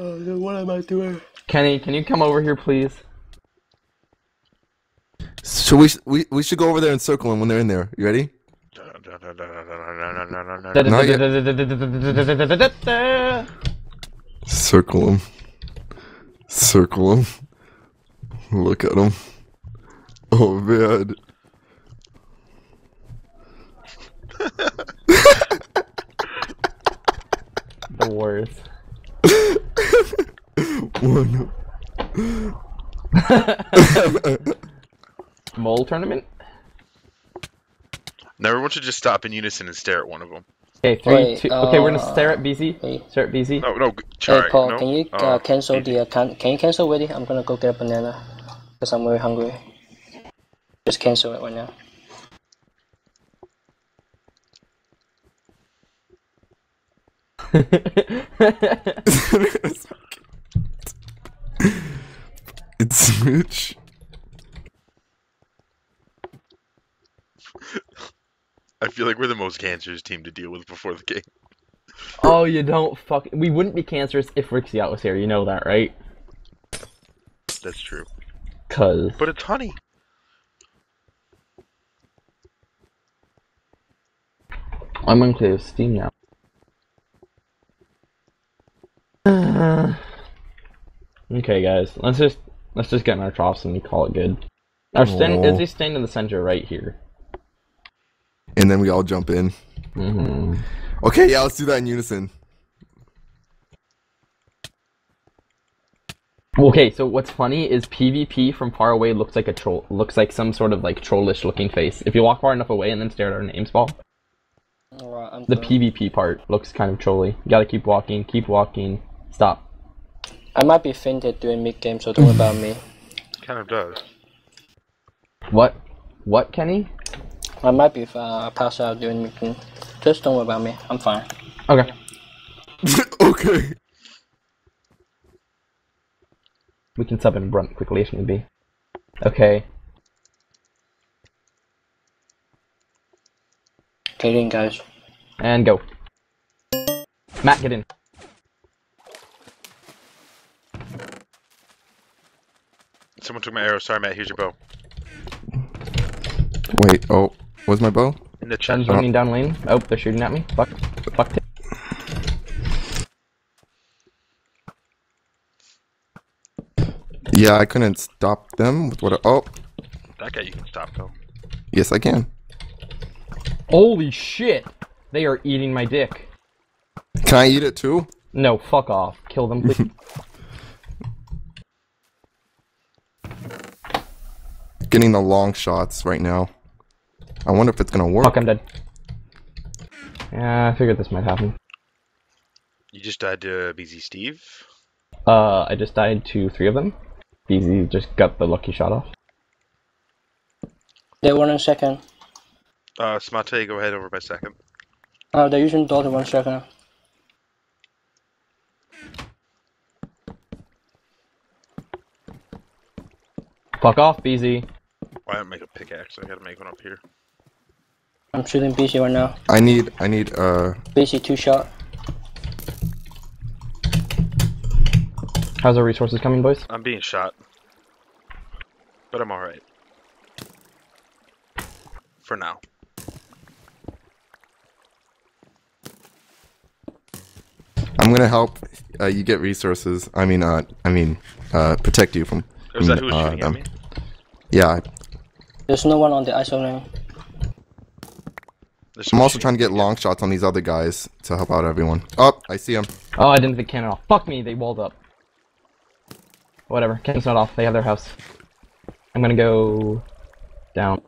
Oh, then what am I doing? Kenny, can you come over here, please? So we, sh- we we should go over there and circle them when they're in there. You ready? Not yet. Circle them. Circle them. Look at them. Oh man. The worst. One. Mole tournament? Now everyone should just stop in unison and stare at one of them. Okay, three, Wait, two. Okay, we're gonna uh, stare at BZ. wait. Stare at BZ. No, no, g- Hey Paul, no. can you uh, Uh, cancel easy. the uh, can, can you cancel already? I'm gonna go get a banana because I'm very hungry. Just cancel it right now. it's Smooch. I feel like we're the most cancerous team to deal with before the game. oh, you don't fuck. We wouldn't be cancerous if Rixie out was here. You know that, right? That's true. Cause But it's honey. I'm unclear Steam now. Uh, okay, guys, let's just let's just get in our troughs and we call it good. Our stand Aw. is he staying in the center right here? And then we all jump in. hmm Okay, yeah, let's do that in unison. Okay, so what's funny is PvP from far away looks like a troll, looks like some sort of like trollish looking face. If you walk far enough away and then stare at our names ball, Alright, I'm the. PvP part looks kind of trolly. You gotta keep walking, keep walking, stop. I might be fainted during mid game, so don't worry about me. Kind of does. What? What, Kenny? I might be uh, pass out during mid game. Just don't worry about me. I'm fine. Okay. okay. We can sub and run quickly if need be. Okay. Okay then, guys. And go. Matt, get in. Someone took my arrow. Sorry, Matt. Here's your bow. Wait, oh, where's my bow? In the Jen's chest. running down lane. Oh, they're shooting at me. Fuck. Fuck. T- Yeah, I couldn't stop them with what I- oh, That guy you can stop though. yes I can. Holy shit! They are eating my dick. Can I eat it too? No, fuck off. Kill them, please. Getting the long shots right now. I wonder if it's gonna work. fuck, I'm dead. Yeah, I figured this might happen. You just died to BZ Steve. Uh, I just died to three of them. BZ just got the lucky shot off. They're one in second. Uh, Smate, go ahead over by second. Uh, they're using door to one second. Fuck off, BZ. Why don't make a pickaxe? I gotta make one up here. I'm shooting BZ right now. I need, I need, uh, BZ two shot. How's our resources coming, boys? I'm being shot, but I'm all right. For now. I'm gonna help uh, you get resources. I mean, uh, I mean, uh, protect you from. Was that who from, was uh, shooting at me? Yeah, There's no one on the ISO lane. I'm also trying to get long shots on these other guys to help out everyone. Oh, I see him. Oh, I didn't think cannon off. Fuck me, they walled up. Whatever, cannon's not off. They have their house. I'm gonna go down.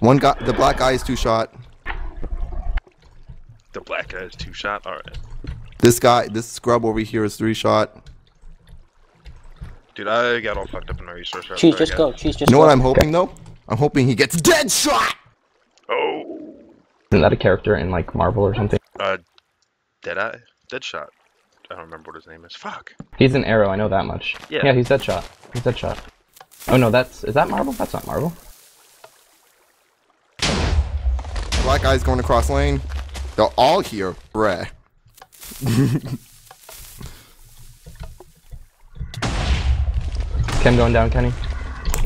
One guy, the black guy is two shot. The black guy is two shot. All right, This guy, this scrub over here is three shot. Dude. I got all fucked up in my resource. Cheese, Sorry, just guys. go. Cheese, just You know go. what I'm hoping though? I'm hoping he gets dead shot. Oh, Isn't that a character in like Marvel or something? uh, Deadeye, Deadshot. I don't remember what his name is. Fuck. He's an arrow, I know that much. Yeah. Yeah, he's Deadshot. He's Deadshot. Oh no, that's is that Marvel? That's not Marvel. Black black guy's going across lane. They're all here, bruh. Ken going down, Kenny.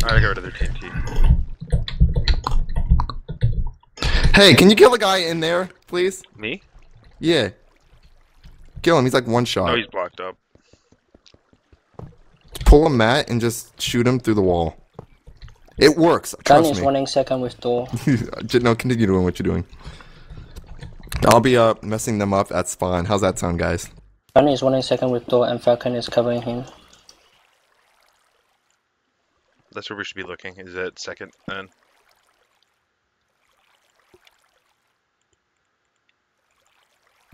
Alright, I got rid of their TNT. Hey, can you kill the guy in there, please? Me? Yeah. Kill him. He's like one shot. No, he's blocked up. Pull a mat and just shoot him through the wall. It works. Gun Trust is me. running second with door. No, continue doing what you're doing. I'll be uh messing them up at spawn. How's that sound, guys? Gun is running second with door and Falcon is covering him. That's where we should be looking. Is that second then?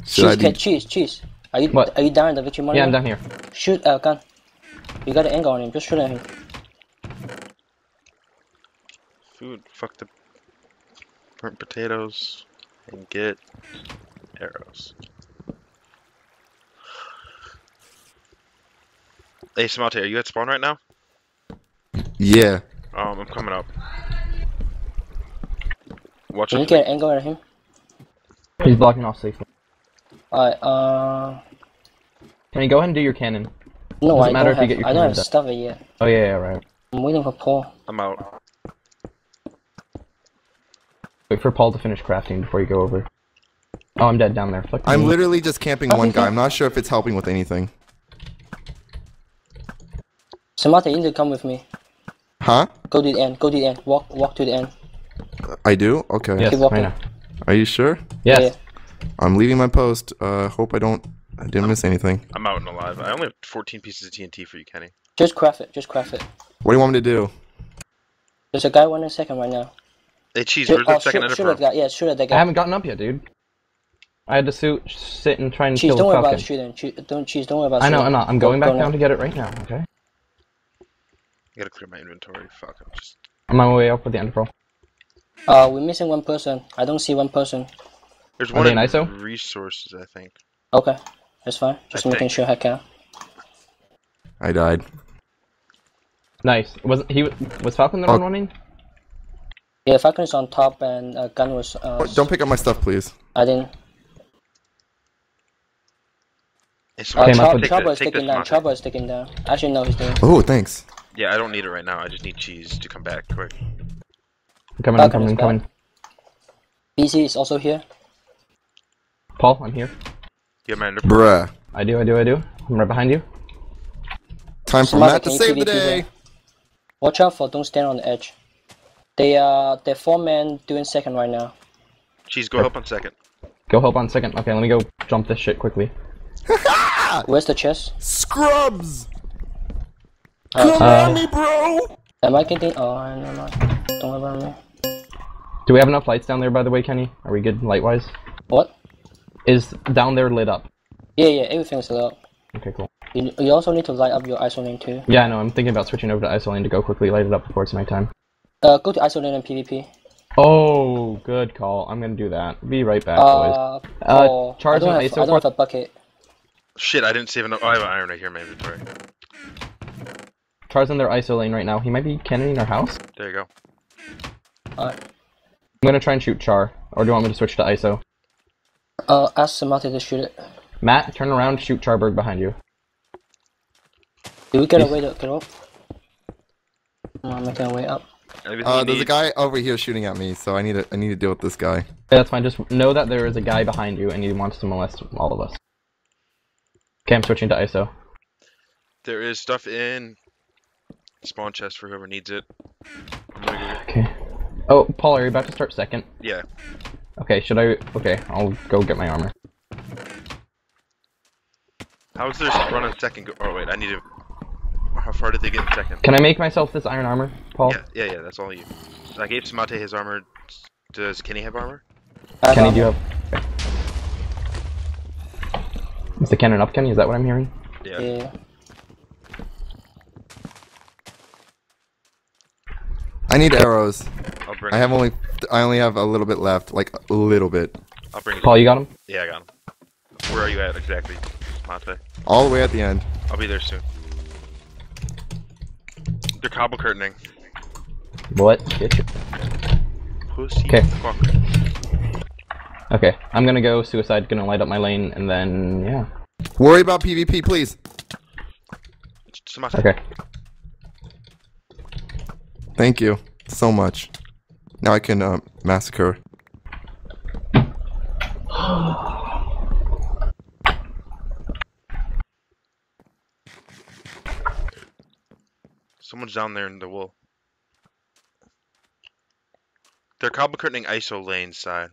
Should Cheese, be? cheese, cheese. Are you What? are you down in the victory Yeah, I'm down here. Shoot uh gun. You got an angle on him, just shoot at him. Food. Fuck the burnt potatoes and get arrows. Hey, Samate, are you at spawn right now? Yeah. Um, I'm coming up. Watch Can you get an angle at him? He's blocking off safely. Alright, uh Can you go ahead and do your cannon? no Doesn't I matter don't if you have get your I don't have cannon done. stuff yet. Oh yeah, yeah, right. I'm waiting for Paul. I'm out. Wait for Paul to finish crafting before you go over. Oh, I'm dead down there. Fuck I'm me. literally just camping Oh, one okay. guy. I'm not sure if it's helping with anything. Samantha, you need to come with me. Huh? Go to the end, go to the end. Walk walk to the end. I do? Okay. Yes, Keep walking. Are you sure? Yes. Yeah. I'm leaving my post. Uh, hope I don't. I didn't miss anything. I'm out and alive. I only have 14 pieces of TNT for you, Kenny. Just craft it, just craft it. What do you want me to do? There's a guy running second right now. Hey, Cheese, Shoot, where's that oh, second shoot, ender shoot at that guy. Yeah, shoot at that I haven't gotten up yet, dude. I had to suit, sit and try and Cheese, kill don't worry about shooting. Cheese, don't cheese, don't worry about I know, I'm not. I'm going go back now. down to get it right now. Okay. I gotta clear my inventory. Fuck, I'm just. I'm on my way up with the end pearl. Uh, we're missing one person. I don't see one person. There's Are one they in in ISO? resources, I think. Okay, that's fine. Just I making think. sure I can. I died. Nice. Was he was Falcon the Oh. one running? Yeah, Falcon is on top and uh, gun was. Uh, Oh, don't pick up my stuff, please. I didn't. Hey, Uh, Came Samate, up Char- with- take Trouble that, is take taking down. Trouble is taking down. Actually, no, he's doing. Oh, thanks. Yeah, I don't need it right now. I just need cheese to come back quick. I'm coming. I'm coming. is I'm coming. BZ is also here. Paul, I'm here. You have my Bruh. I do. I do. I do. I'm right behind you. Time for Samantha, Matt to can you save the day. there? Watch out for don't stand on the edge. They uh, are they're four men doing second right now. Cheese, go help on second. Go help on second. Okay, let me go jump this shit quickly. Where's the chest? Scrubs! Uh, Come Uh, at me, bro! am I getting? Oh, I never mind. Don't worry about me. Do we have enough lights down there, by the way, Kenny? Are we good light wise? What? Is down there lit up? Yeah, yeah, everything's lit up. Okay, cool. You, you also need to light up your isolane too. Yeah, I know. I'm thinking about switching over to isolane to go quickly light it up before it's nighttime. Uh, go to isolane and PvP. Oh, good call. I'm gonna do that. Be right back, boys. Uh, Uh, Paul, charge I don't have, I don't have a bucket. Shit, I didn't save enough. Oh, I have an iron right here in my inventory. Char's in their ISO lane right now. He might be cannoning our house. There you go. Alright. I'm gonna try and shoot Char. Or do you want me to switch to ISO? Uh, ask Samantha to shoot it. Matt, turn around, shoot Charburg behind you. Do we get a Yes. way to get up? No, I'm making a way up. Uh, there's a guy over here shooting at me, so I need to I need to deal with this guy. Okay, that's fine. Just know that there is a guy behind you and he wants to molest all of us. Okay, I'm switching to ISO. There is stuff in spawn chest for whoever needs it. I'm gonna go. Okay. Oh, Paul, are you about to start second? Yeah. Okay, should I? Okay, I'll go get my armor. How is there run on second? Oh wait, I need to. How far did they get in second? Can I make myself this iron armor, Paul? Yeah, yeah, yeah. That's all you. I gave Samate his armor. Does Kenny have armor? I have Kenny, do you have? Okay. Is the cannon up, Kenny? Is that what I'm hearing? Yeah. Yeah. I need arrows. I'll bring. I have only I only have a little bit left, like a little bit. I'll bring. Paul, you got him? Yeah, I got him. Where are you at exactly, Mate? All the way at the end. I'll be there soon. They're cobble curtaining. What? Get you. Pussy Okay. fucker. Okay, I'm gonna go suicide, gonna light up my lane, and then, yeah. Worry about PvP, please. Okay. Thank you so much. Now I can uh, massacre. Someone's down there in the wall. They're cobble curtaining ISO lane side.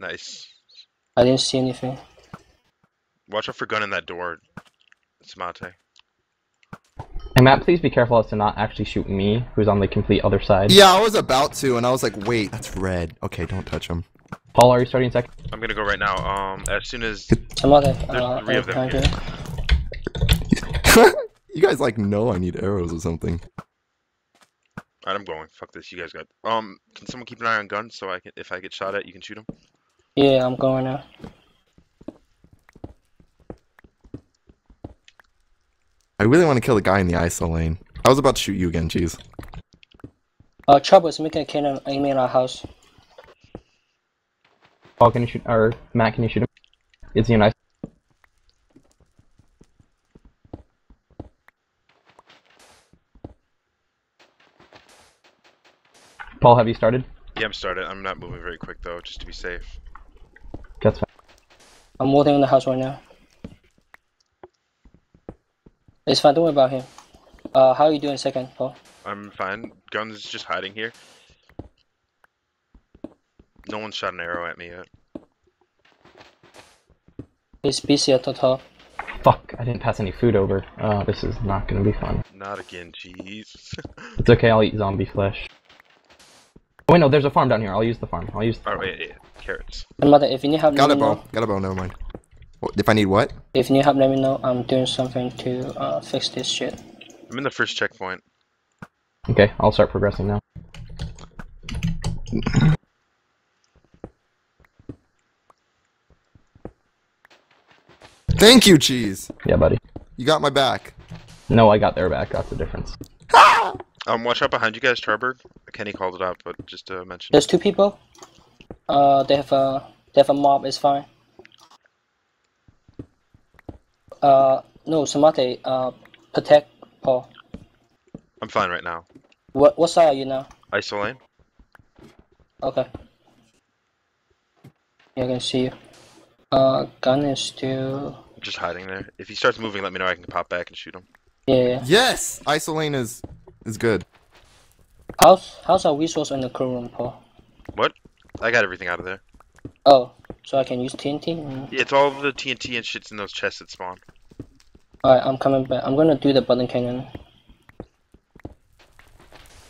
Nice. I didn't see anything. Watch out for gun in that door. Samate. Hey Matt, please be careful as to not actually shoot me, who's on the complete other side. Yeah, I was about to, and I was like, wait, that's red. Okay, don't touch him. Paul, are you starting second? I'm gonna go right now. Um, as soon as Somebody, There's uh, three of them here. you. you guys like know I need arrows or something. Alright, I'm going. Fuck this. You guys got. Um, can someone keep an eye on guns so I can, if I get shot at, you can shoot him. Yeah, I'm going now. I really want to kill the guy in the ISO lane. I was about to shoot you again, jeez. Uh, Trouble is making a cannon aiming at our house. Paul, can you shoot, or Matt, can you shoot him? Is he a nice? Paul, have you started? Yeah, I'm started. I'm not moving very quick though, just to be safe. That's fine. I'm warding in the house right now. It's fine, don't worry about him. Uh, how are you doing second, Paul? I'm fine. Guns just hiding here. No one shot an arrow at me yet. He's busy at the top. Fuck, I didn't pass any food over. Uh, this is not gonna be fun. Not again, jeez. It's okay, I'll eat zombie flesh. Oh, wait, no, there's a farm down here. I'll use the farm. I'll use the oh farm. wait, yeah, carrots. Mother, if you need help, Got let a me know. bow. Got a bow, never mind. What- If I need what? If you need help, let me know. I'm doing something to uh, fix this shit. I'm in the first checkpoint. Okay, I'll start progressing now. Thank you, cheese. Yeah, buddy. You got my back. No, I got their back. That's the difference. Um, watch out behind you guys, Charburg. Kenny called it out, but just to mention. There's two people. Uh, they have a they have a mob. It's fine. Uh, no, Samate. Uh, protect Paul. I'm fine right now. What what side are you now? Isolane. Okay. Yeah, I can see you. Uh, gun is still. I'm just hiding there. If he starts moving, let me know. I can pop back and shoot him. Yeah. yeah. Yes! Isolane is is good. How's how's our resource in the crew room, Paul? What? I got everything out of there. Oh, so I can use TNT. Yeah, it's all the TNT and shits in those chests that spawn. Alright, I'm coming back. I'm gonna do the button cannon.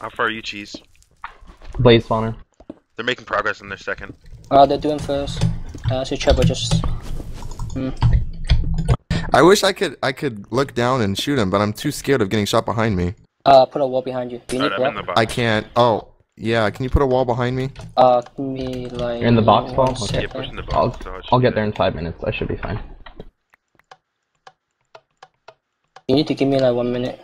How far are you, Cheese? Blaze spawner. They're making progress in their second. Uh, they're doing first. Uh, so Trevor just. Mm. I wish I could I could look down and shoot him, but I'm too scared of getting shot behind me. Uh, put a wall behind you. Do you need Alright, I'm in the box. I can't. Oh, yeah. Can you put a wall behind me? Uh, give me like. You're in the box, Paul? Okay. Yeah, second. pushing the I'll, box. so I'll get there in five minutes. I should be fine. You need to give me like one minute.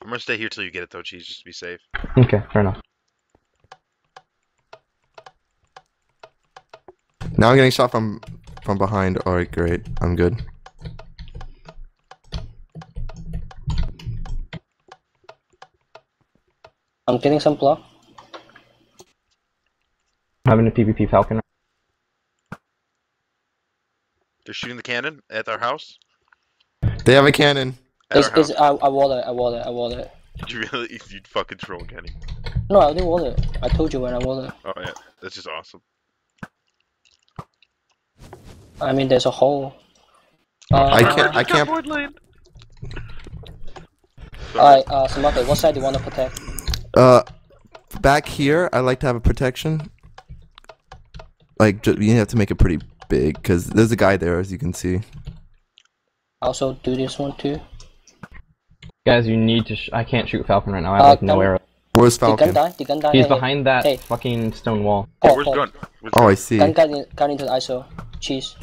I'm gonna stay here till you get it though, Cheese, just to be safe. Okay, fair enough. Now I'm getting shot from from behind. All right, great. I'm good. I'm getting some block. I'm having a PvP Falcon. They're shooting the cannon at our house. They have a cannon. At It's, our it's. I, I walled it. I walled it. I walled it. Did you really? You fucking troll, Kenny. No, I didn't wall it. I told you when I walled it. Oh yeah, that's just awesome. I mean, there's a hole. Uh, I can't. I can't. Alright, uh, Samate, what side do you want to protect? Uh, back here, I like to have a protection. Like you have to make it pretty big because there's a guy there, as you can see. Also, do this one too. Guys, you need to. Sh- I can't shoot Falcon right now. I have Uh, like no can- arrow. Where's Did gun Falcon? die? Did gun die? He's Hey, hey. behind that Hey. fucking stone wall. Hey, where's Paul. gun? Where's Oh, gun? I see. Gun got, in, got into the ISO. Cheese.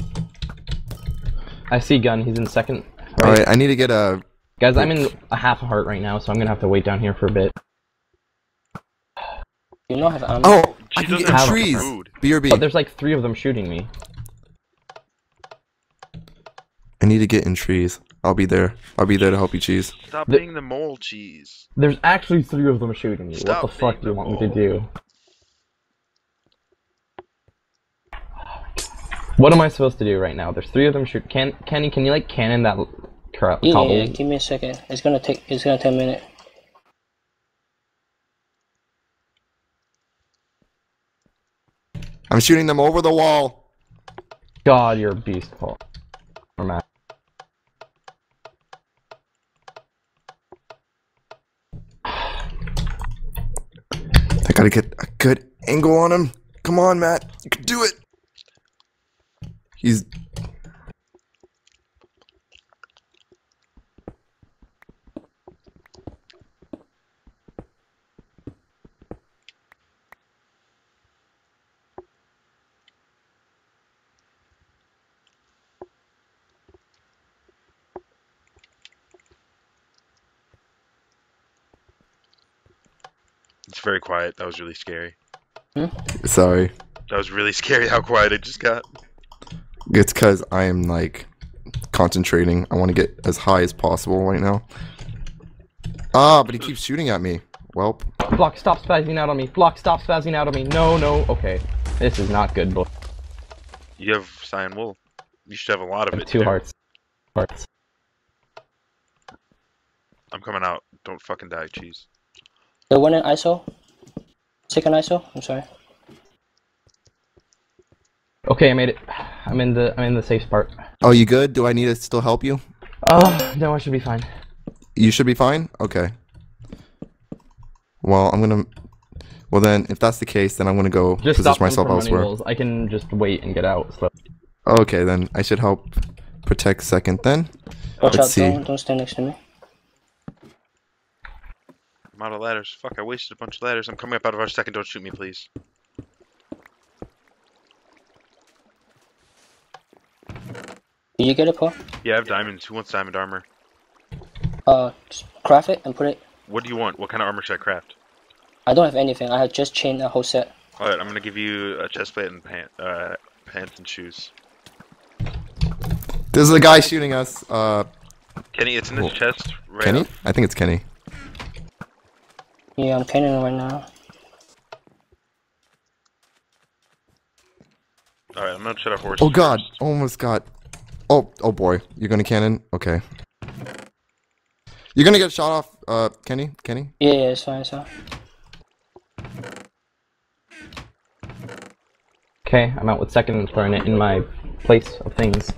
I see gun. He's in second. All right, I need to get a Guys, I'm in a half a heart right now, so I'm gonna have to wait down here for a bit. You not have ammo. Oh, I can get in have trees. food. BRB. But there's like three of them shooting me. I need to get in trees. I'll be there. I'll be there to help you, cheese. Stop The- being the mole cheese. There's actually three of them shooting me. Stop what the fuck do you the want me to do? What am I supposed to do right now? There's three of them shoot. Can Kenny, can you like cannon that cra- yeah, yeah, yeah, give me a second. It's gonna take. It's gonna take a minute. I'm shooting them over the wall. God, you're a beast, Paul. I gotta get a good angle on him. Come on, Matt. You can do it. He's. It's very quiet. That was really scary. Sorry. That was really scary how quiet it just got. It's because I am like concentrating. I want to get as high as possible right now. Ah, but he keeps shooting at me. Welp. Block, stop spazzing out on me. Block, stop spazzing out on me. No, no. Okay, this is not good. But You have cyan wool. You should have a lot of it. two too. hearts. Hearts. I'm coming out. Don't fucking die, cheese. The one in ISO. Second ISO. I'm sorry. Okay, I made it. I'm in the I'm in the safe part. Oh, you good? Do I need to still help you? Oh no, I should be fine. You should be fine? Okay. Well, I'm gonna. Well, then, if that's the case, then I'm gonna go Just position stop myself elsewhere. wolves. I can just wait and get out. So. Okay, then I should help protect second then. Watch Let's out! see. Don't don't stand next to me. I'm out of ladders. Fuck, I wasted a bunch of ladders. I'm coming up out of our second. Don't shoot me, please. Did you get it, Paul? Yeah, I have diamonds. Who wants diamond armor? Uh, just craft it and put it. What do you want? What kind of armor should I craft? I don't have anything. I have just chained a whole set. Alright, I'm gonna give you a chest plate and pant, uh, pants and shoes. There's a guy shooting us. Uh, Kenny, it's in this Cool. chest. Right Kenny? up. I think it's Kenny. Yeah, I'm cannon right now. Alright, I'm gonna shut our horse. Oh God! Almost got. Oh, oh boy! You're gonna cannon? Okay. You're gonna get shot off, uh, Kenny. Kenny. Yeah, yeah, it's fine, it's fine. Okay, I'm out with second and throwing it in my place of things.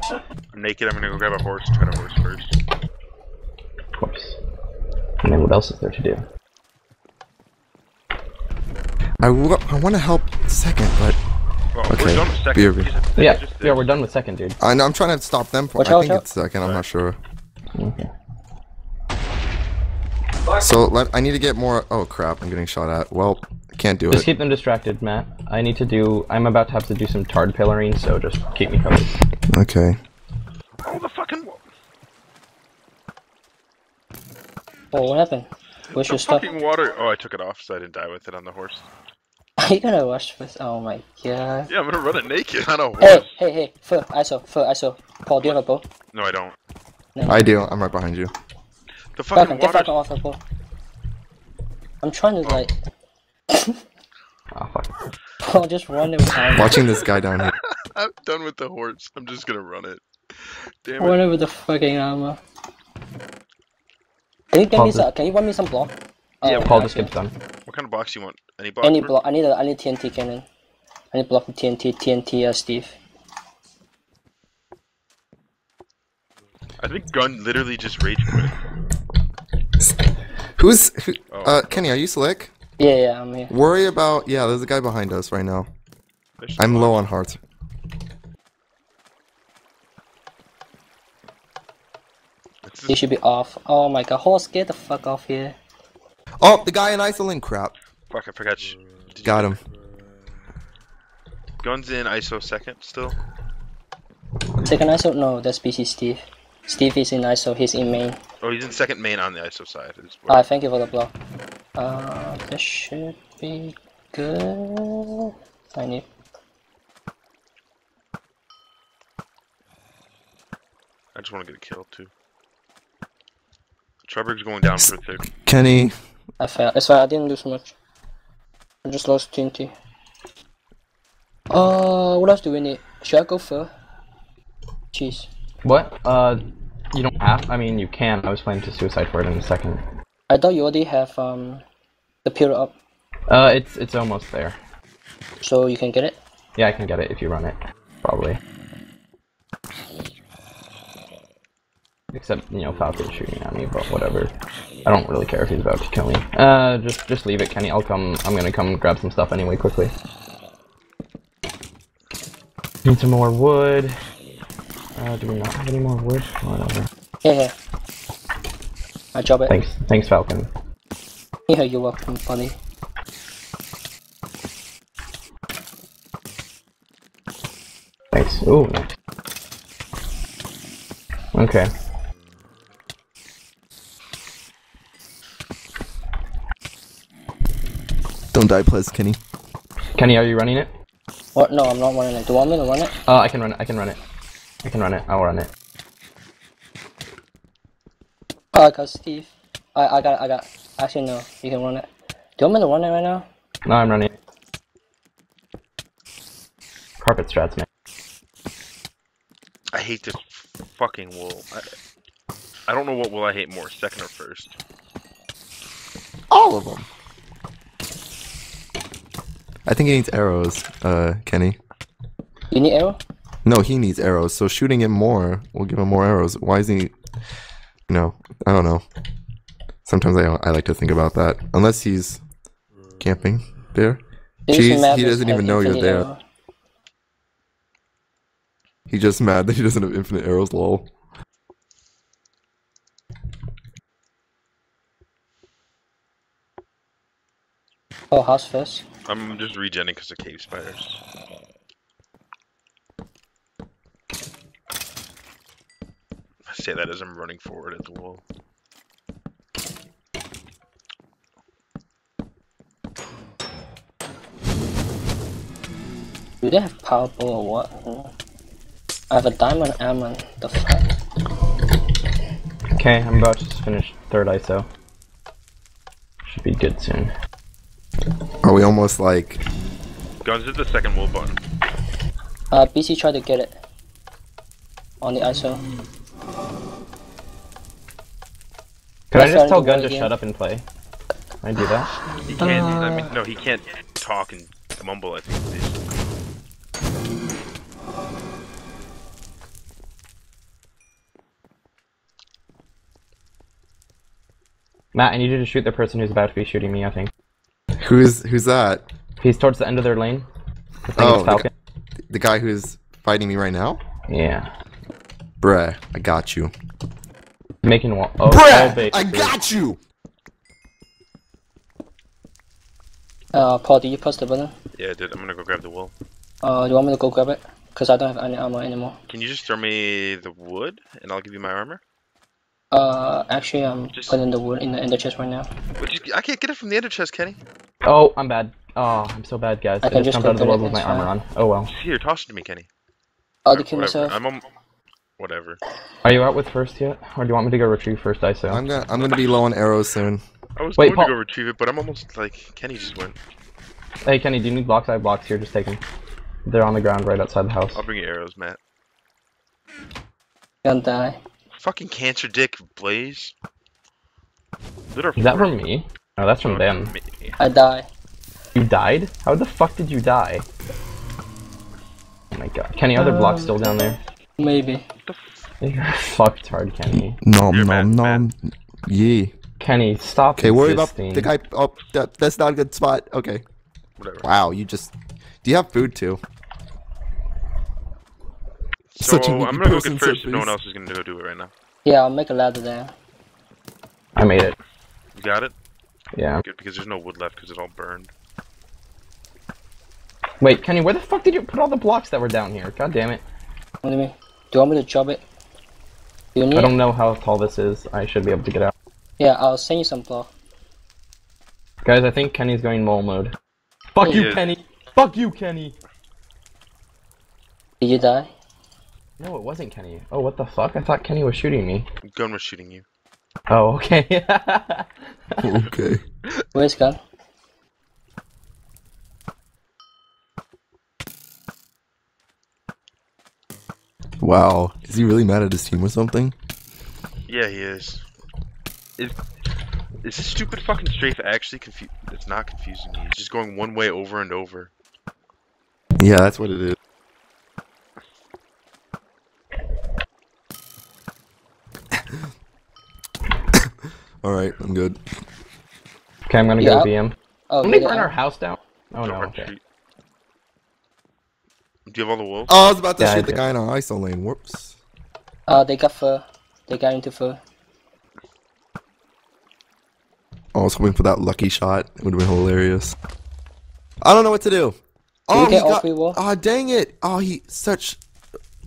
I'm naked. I'm gonna go grab a horse and try to horse first. Of course. And then what else is there to do? I, w- I want to help second, but Well, Okay, we're done with second. BRB. Jesus, they Yeah, just yeah, we're done with second, dude. I know I'm trying to stop them. For, Watch I out, think watch it's second. I'm not sure. Okay. So let, I need to get more. Oh crap! I'm getting shot at. Well, I can't do Just it. Just keep them distracted, Matt. I need to do. I'm about to have to do some tard pillaring, so just keep me covered. Okay. Oh, the fucking. wa- Oh, what happened? Where's The your stuff? fucking water. Oh, I took it off, so I didn't die with it on the horse. Are you gonna rush with? Oh my god. Yeah, I'm gonna run it naked on a horse. Hey, hey, hey, Phil, ISO, Phil, ISO. Paul, do you have a bow? No, I don't. No. I do. I'm right behind you. The Falcon, fucking get Falcon water. off the bow. I'm trying to oh. like. Oh fuck. Paul, just run it behind. Watching this guy down here. I'm done with the horse. I'm just gonna run it. Damn Run it. it with the fucking armor. Can you get me some? Can you run me some block? Yeah, Oh, Paul just actually, gets done. What kind of box you want? Any box? Any block? I need a. I need TNT cannon. I need block with TNT. TNT, uh, Steve. I think gun literally just rage quit. Who's? Who, Oh, uh, Kenny, are you slick? Yeah, yeah, I'm here. Worry about. Yeah, there's a guy behind us right now. I'm low on hearts. It's He should be off. Oh my god, horse, get the fuck off here. Oh, the guy in Isolane. Crap. Fuck, I forgot. You. Did you- Got him. Guns in ISO second still. Second ISO? No, that's BZ Steve. Steve is in ISO, he's in main. Oh, he's in second main on the ISO side. is what- Alright, thank you for the block. Uh, this should be good. I need. I just want to get a kill too. Trevor's going down for a third. Kenny, I failed. It's fine, I didn't lose much. I just lost 20. Uh, what else do we need? Should I go for? cheese? What? Uh, you don't have. I mean, you can. I was planning to suicide for it in a second. I thought you already have um the pillar up, Uh, it's it's almost there. so you can get it. Yeah, I can get it if you run it. Probably. Except, you know, Falcon's shooting at me, but whatever. I don't really care if he's about to kill me. Uh, just just leave it, Kenny. I'll come. I'm gonna come grab some stuff anyway, quickly. Need some more wood. Uh, do we not have any more wood? Whatever. Here, here. I drop it. Thanks, thanks, Falcon. Here, you're welcome, buddy. Thanks. Ooh, nice. Okay. Don't die, please, Kenny. Kenny, are you running it? What? No, I'm not running it. Do you want me to run it? Uh, I can run it. I can run it. I can run it. I'll run it. Oh, I got Steve. I, I got, I got. Actually, no. You can run it. Do you want me to run it right now? No, I'm running. It. Carpet strats, man. I hate this fucking wool. I, I don't know what will I hate more, second or first. All of them. I think he needs arrows, uh, Kenny. You need arrow? No, he needs arrows, so shooting him more will give him more arrows. Why is he... You know, I don't know. Sometimes I, I like to think about that. Unless he's camping there. Jeez, he doesn't even know you're there. arrow. He's just mad that he doesn't have infinite arrows, lol. Oh, house first. I'm just regenning because of cave spiders. I say that as I'm running forward at the wall. Do they have power bow or what? I have a diamond almond. The fuck? Okay, I'm about to finish third ISO. Should be good soon. Are we almost like... Guns hit the second wool button. Uh, BZ tried to get it. On the ISO. Could I That's just tell starting to Gun to shut up and play? Can I do that? He can't. I mean, no, he can't talk and mumble. I think. Matt, I need you to shoot the person who's about to be shooting me, I think. Who's who's that? He's towards the end of their lane. I think Oh, it's the Falcon. The guy who's fighting me right now? Yeah. Bruh, I got you. Making wall. Oh, wall bait. I got you! Uh, Paul, did you press the button? Yeah, dude. I'm gonna go grab the wool. Uh, do you want me to go grab it? Cause I don't have any armor anymore. Can you just throw me the wood and I'll give you my armor? Uh, actually, I'm Just- putting the wood in the in the chest right now. But you, I can't get it from the ender chest, Kenny. Oh, I'm bad. Oh, I'm so bad, guys. I I, just just jumped out of the world with my armor on. Oh well. Just here, toss it to me, Kenny. Oh, Or to kill myself. I'm on. whatever. Are you out with first yet? Or do you want me to go retrieve first ISO? I'm gonna I'm gonna be low on arrows soon. I was Wait, going Paul- to go retrieve it, but I'm almost like Kenny just went. Hey, Kenny, do you need blocks? I have blocks here. Just take them. They're on the ground right outside the house. I'll bring you arrows, Matt. Gonna die. Fucking cancer dick, Blaze. Little Is that from me? No, that's from them. I die. You died? How the fuck did you die? Oh my god. Kenny, are there blocks still down there? Maybe. You're fucked hard, Kenny. Nom You're nom mad, nom. Yeah. Kenny, stop Okay, worry about the guy. Oh, that, that's not a good spot. Okay. Whatever. Wow, you just. Do you have food too? So Such a I'm needy gonna go person, get first if no one else is gonna go do it right now. Yeah, I'll make a ladder there. I made it. You got it? Yeah. Good, because there's no wood left because it all burned. Wait, Kenny, where the fuck did you put all the blocks that were down here? God damn it. What do you mean? Do you want me to drop it? Do you I don't know how tall this is. I should be able to get out. Yeah, I'll send you some block. Guys, I think Kenny's going mole mode. Fuck He you. Kenny! Fuck you, Kenny! Did you die? No, it wasn't Kenny. Oh, what the fuck? I thought Kenny was shooting me. Gun was shooting you. Oh, okay. Okay. Where's gun? Wow. Is he really mad at his team or something? Yeah, he is. Is, is this stupid fucking strafe actually confu- It's not confusing me. It's just going one way over and over. Yeah, that's what it is. Alright, I'm good. okay, I'm gonna Yeah. go VM. Oh, Didn't they yeah, burn our house down? Oh no, okay. Do you have all the wolves? Oh, I was about to Yeah, shoot the guy in our ISO lane. Whoops. Uh, they got fur. They got into fur. I was hoping for that lucky shot. It would have been hilarious. I don't know what to do. Oh, you he off got. we wall? Oh, dang it. Oh, he such.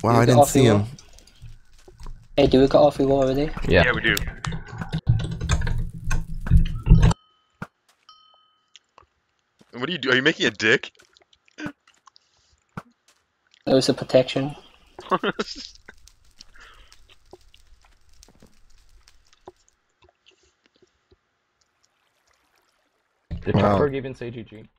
Wow, I didn't see him. wall? Hey, do we got off we wall already? Yeah. Yeah, we do. What are you do? Are you making a dick? It was a protection. Did Wow. Chopberg even say GG?